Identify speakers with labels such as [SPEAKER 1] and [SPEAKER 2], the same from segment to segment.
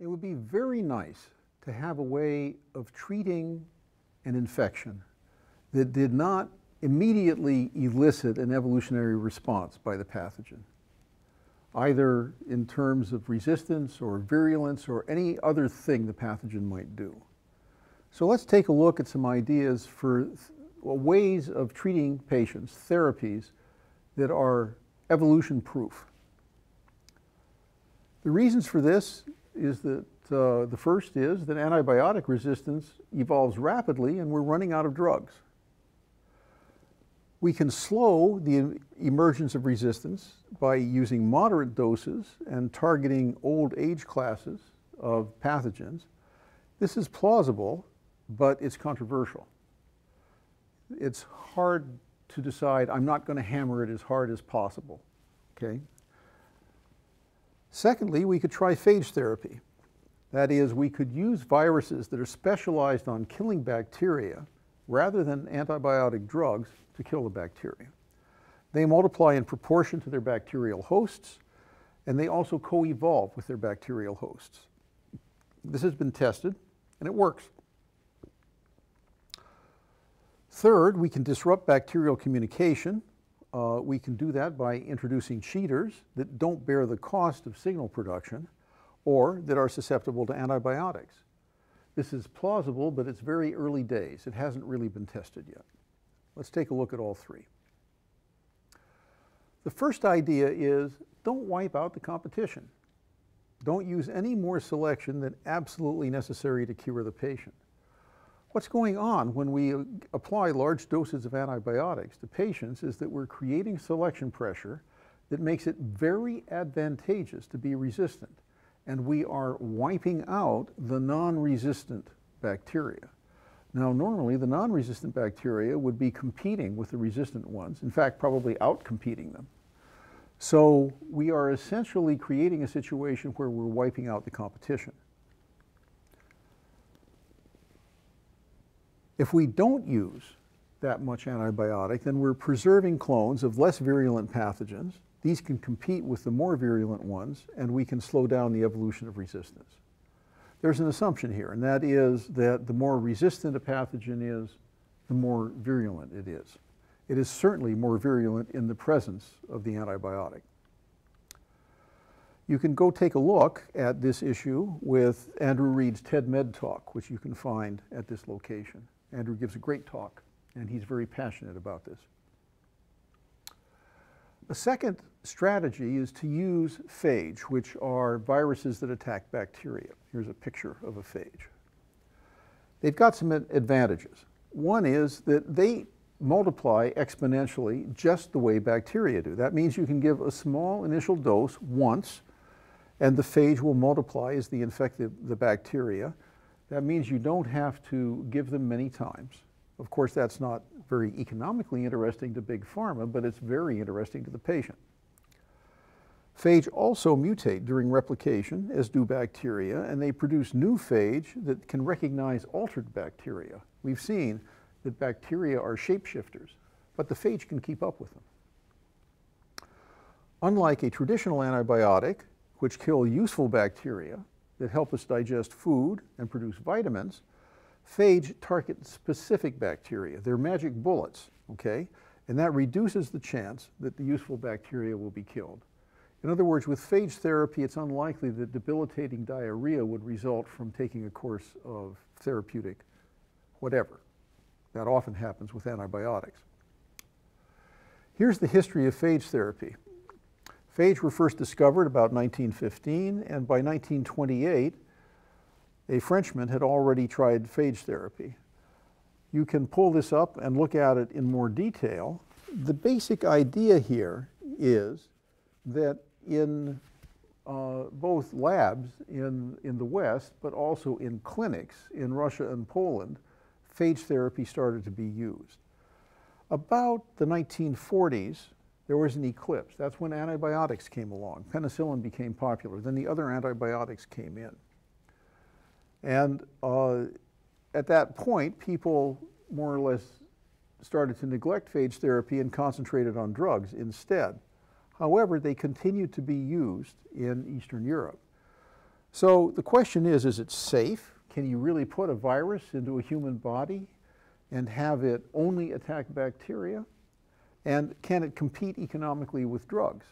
[SPEAKER 1] It would be very nice to have a way of treating an infection that did not immediately elicit an evolutionary response by the pathogen, either in terms of resistance or virulence or any other thing the pathogen might do. So let's take a look at some ideas for ways of treating patients, therapies that are evolution proof. The reasons for this is that uh, the first is that antibiotic resistance evolves rapidly and we're running out of drugs. We can slow the emergence of resistance by using moderate doses and targeting old age classes of pathogens. This is plausible, but it's controversial. It's hard to decide, I'm not going to hammer it as hard as possible, okay? Secondly, we could try phage therapy. That is, we could use viruses that are specialized on killing bacteria rather than antibiotic drugs to kill the bacteria. They multiply in proportion to their bacterial hosts, and they also co-evolve with their bacterial hosts. This has been tested, and it works. Third, we can disrupt bacterial communication. Uh, we can do that by introducing cheaters that don't bear the cost of signal production or that are susceptible to antibiotics. This is plausible, but it's very early days. It hasn't really been tested yet. Let's take a look at all three. The first idea is don't wipe out the competition. Don't use any more selection than absolutely necessary to cure the patient. What's going on when we uh, apply large doses of antibiotics to patients is that we're creating selection pressure that makes it very advantageous to be resistant. And we are wiping out the non-resistant bacteria. Now, normally the non-resistant bacteria would be competing with the resistant ones, in fact, probably outcompeting them. So we are essentially creating a situation where we're wiping out the competition. If we don't use that much antibiotic, then we're preserving clones of less virulent pathogens. These can compete with the more virulent ones, and we can slow down the evolution of resistance there's an assumption here, and that is that the more resistant a pathogen is, the more virulent it is. It is certainly more virulent in the presence of the antibiotic. You can go take a look at this issue with Andrew Read's TED Med talk, which you can find at this location. Andrew gives a great talk, and he's very passionate about this. A second strategy is to use phage, which are viruses that attack bacteria. Here's a picture of a phage. They've got some advantages. One is that they multiply exponentially just the way bacteria do. That means you can give a small initial dose once, and the phage will multiply as they infect the, the bacteria. That means you don't have to give them many times. Of course, that's not very economically interesting to big pharma, but it's very interesting to the patient. Phage also mutate during replication, as do bacteria, and they produce new phage that can recognize altered bacteria. We've seen that bacteria are shapeshifters, but the phage can keep up with them. Unlike a traditional antibiotic, which kill useful bacteria that help us digest food and produce vitamins, phage target specific bacteria. They're magic bullets, okay? And that reduces the chance that the useful bacteria will be killed. In other words, with phage therapy, it's unlikely that debilitating diarrhea would result from taking a course of therapeutic whatever. That often happens with antibiotics. Here's the history of phage therapy. Phage were first discovered about 1915, and by 1928, a Frenchman had already tried phage therapy. You can pull this up and look at it in more detail. The basic idea here is that in uh, both labs in, in the West, but also in clinics in Russia and Poland, phage therapy started to be used. About the 1940s, there was an eclipse. That's when antibiotics came along. Penicillin became popular. Then the other antibiotics came in. And uh, at that point, people more or less started to neglect phage therapy and concentrated on drugs instead. However, they continued to be used in Eastern Europe. So the question is, is it safe? Can you really put a virus into a human body and have it only attack bacteria? And can it compete economically with drugs?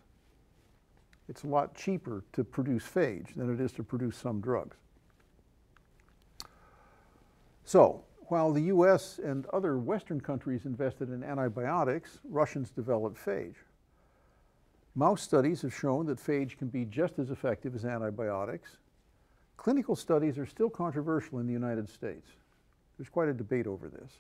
[SPEAKER 1] It's a lot cheaper to produce phage than it is to produce some drugs. So, while the US and other Western countries invested in antibiotics, Russians developed phage. Mouse studies have shown that phage can be just as effective as antibiotics. Clinical studies are still controversial in the United States. There's quite a debate over this.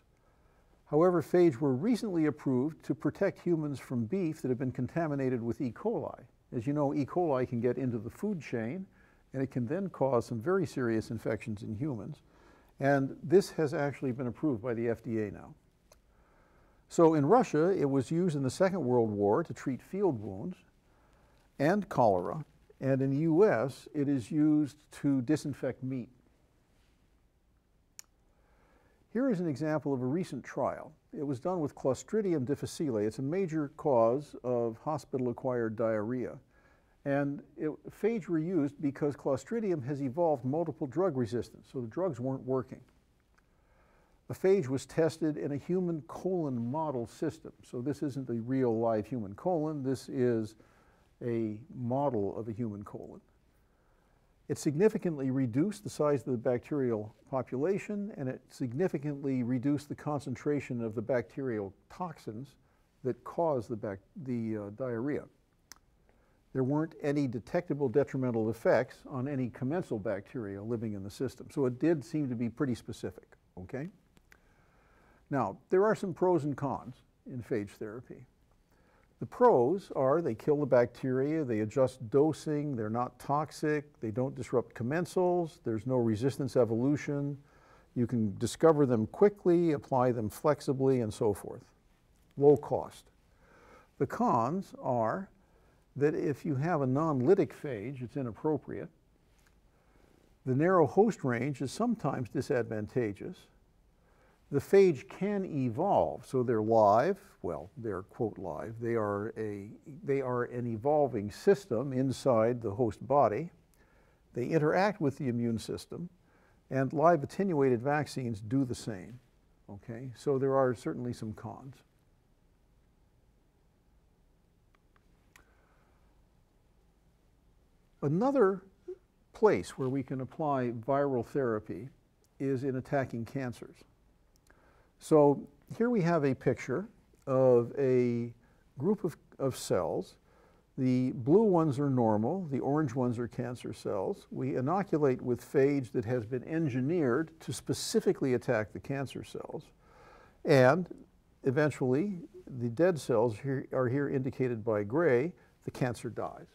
[SPEAKER 1] However, phage were recently approved to protect humans from beef that have been contaminated with E. coli. As you know, E. coli can get into the food chain and it can then cause some very serious infections in humans. And this has actually been approved by the FDA now. So in Russia, it was used in the Second World War to treat field wounds and cholera. And in the US, it is used to disinfect meat. Here is an example of a recent trial. It was done with Clostridium difficile. It's a major cause of hospital-acquired diarrhea. And it, phage were used because Clostridium has evolved multiple drug resistance, so the drugs weren't working. The phage was tested in a human colon model system. So this isn't a real live human colon, this is a model of a human colon. It significantly reduced the size of the bacterial population and it significantly reduced the concentration of the bacterial toxins that cause the, the uh, diarrhea. There weren't any detectable detrimental effects on any commensal bacteria living in the system. So it did seem to be pretty specific, okay? Now, there are some pros and cons in phage therapy. The pros are they kill the bacteria, they adjust dosing, they're not toxic, they don't disrupt commensals, there's no resistance evolution, you can discover them quickly, apply them flexibly, and so forth. Low cost. The cons are that if you have a non-lytic phage, it's inappropriate. The narrow host range is sometimes disadvantageous the phage can evolve. So they're live, well, they're quote live. They are, a, they are an evolving system inside the host body. They interact with the immune system, and live attenuated vaccines do the same. Okay, so there are certainly some cons. Another place where we can apply viral therapy is in attacking cancers. So here we have a picture of a group of, of cells. The blue ones are normal, the orange ones are cancer cells. We inoculate with phage that has been engineered to specifically attack the cancer cells. And eventually, the dead cells here, are here indicated by gray, the cancer dies.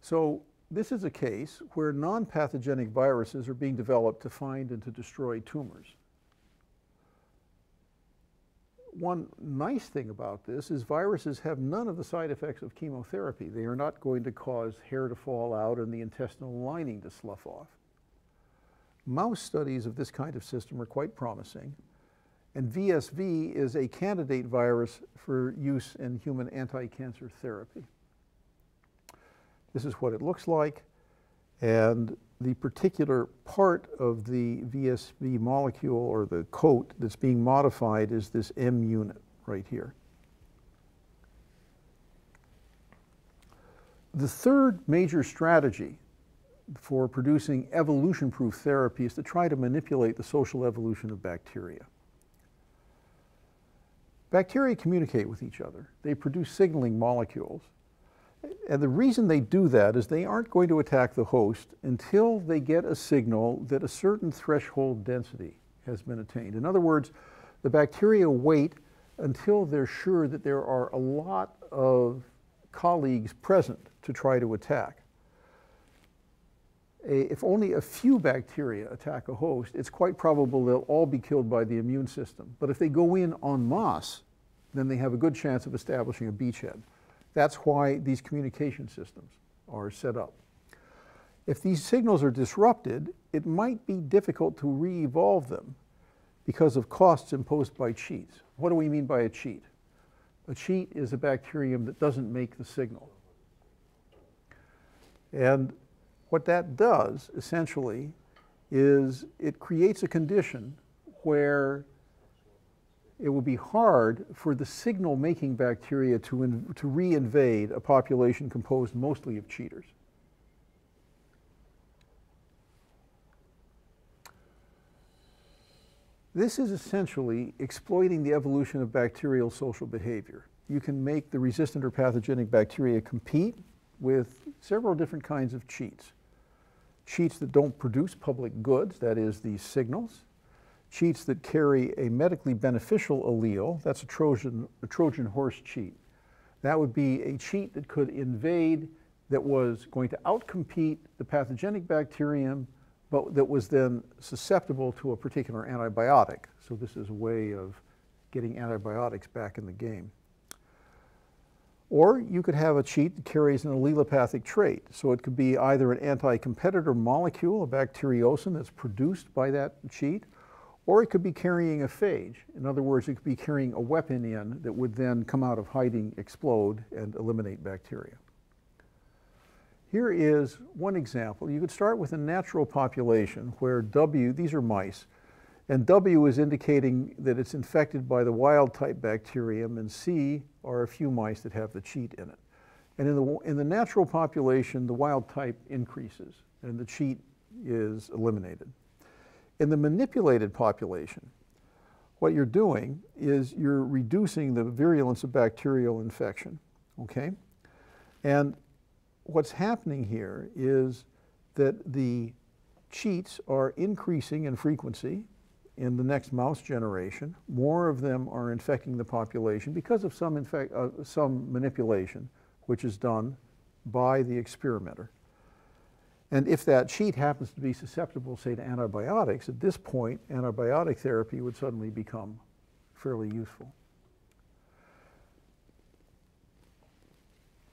[SPEAKER 1] So this is a case where non-pathogenic viruses are being developed to find and to destroy tumors. One nice thing about this is viruses have none of the side effects of chemotherapy. They are not going to cause hair to fall out and the intestinal lining to slough off. Mouse studies of this kind of system are quite promising, and VSV is a candidate virus for use in human anti-cancer therapy. This is what it looks like. And the particular part of the VSV molecule or the coat that's being modified is this M unit right here. The third major strategy for producing evolution-proof therapy is to try to manipulate the social evolution of bacteria. Bacteria communicate with each other. They produce signaling molecules. And the reason they do that is they aren't going to attack the host until they get a signal that a certain threshold density has been attained. In other words, the bacteria wait until they're sure that there are a lot of colleagues present to try to attack. A, if only a few bacteria attack a host, it's quite probable they'll all be killed by the immune system. But if they go in en masse, then they have a good chance of establishing a beachhead. That's why these communication systems are set up. If these signals are disrupted, it might be difficult to re-evolve them because of costs imposed by cheats. What do we mean by a cheat? A cheat is a bacterium that doesn't make the signal. And what that does, essentially, is it creates a condition where it will be hard for the signal-making bacteria to, to re-invade a population composed mostly of cheaters. This is essentially exploiting the evolution of bacterial social behavior. You can make the resistant or pathogenic bacteria compete with several different kinds of cheats. Cheats that don't produce public goods, that is, these signals. Cheats that carry a medically beneficial allele, that's a Trojan, a Trojan horse cheat. That would be a cheat that could invade, that was going to outcompete the pathogenic bacterium, but that was then susceptible to a particular antibiotic. So this is a way of getting antibiotics back in the game. Or you could have a cheat that carries an allelopathic trait. So it could be either an anti-competitor molecule, a bacteriocin that's produced by that cheat, or it could be carrying a phage. In other words, it could be carrying a weapon in that would then come out of hiding, explode, and eliminate bacteria. Here is one example. You could start with a natural population where W, these are mice, and W is indicating that it's infected by the wild type bacterium, and C are a few mice that have the cheat in it. And in the, in the natural population, the wild type increases and the cheat is eliminated. In the manipulated population, what you're doing is you're reducing the virulence of bacterial infection, okay? And what's happening here is that the cheats are increasing in frequency in the next mouse generation. More of them are infecting the population because of some, infect, uh, some manipulation, which is done by the experimenter. And if that cheat happens to be susceptible, say, to antibiotics, at this point, antibiotic therapy would suddenly become fairly useful.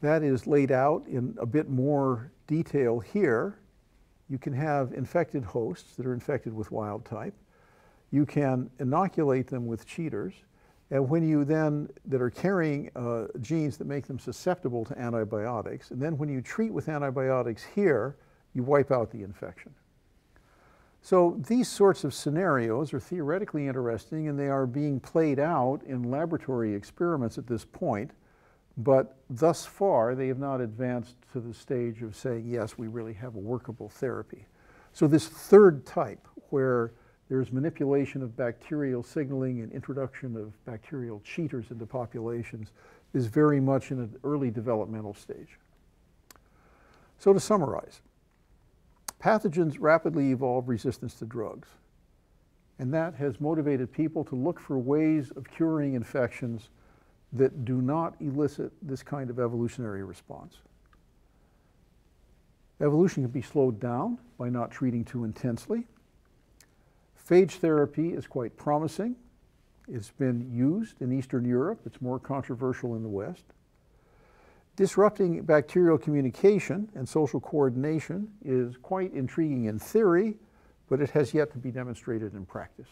[SPEAKER 1] That is laid out in a bit more detail here. You can have infected hosts that are infected with wild type you can inoculate them with cheaters. And when you then, that are carrying uh, genes that make them susceptible to antibiotics, and then when you treat with antibiotics here, you wipe out the infection. So these sorts of scenarios are theoretically interesting and they are being played out in laboratory experiments at this point, but thus far they have not advanced to the stage of saying, yes, we really have a workable therapy. So this third type, where there's manipulation of bacterial signaling and introduction of bacterial cheaters into populations is very much in an early developmental stage. So to summarize, pathogens rapidly evolve resistance to drugs. And that has motivated people to look for ways of curing infections that do not elicit this kind of evolutionary response. Evolution can be slowed down by not treating too intensely. Phage therapy is quite promising. It's been used in Eastern Europe. It's more controversial in the West. Disrupting bacterial communication and social coordination is quite intriguing in theory, but it has yet to be demonstrated in practice.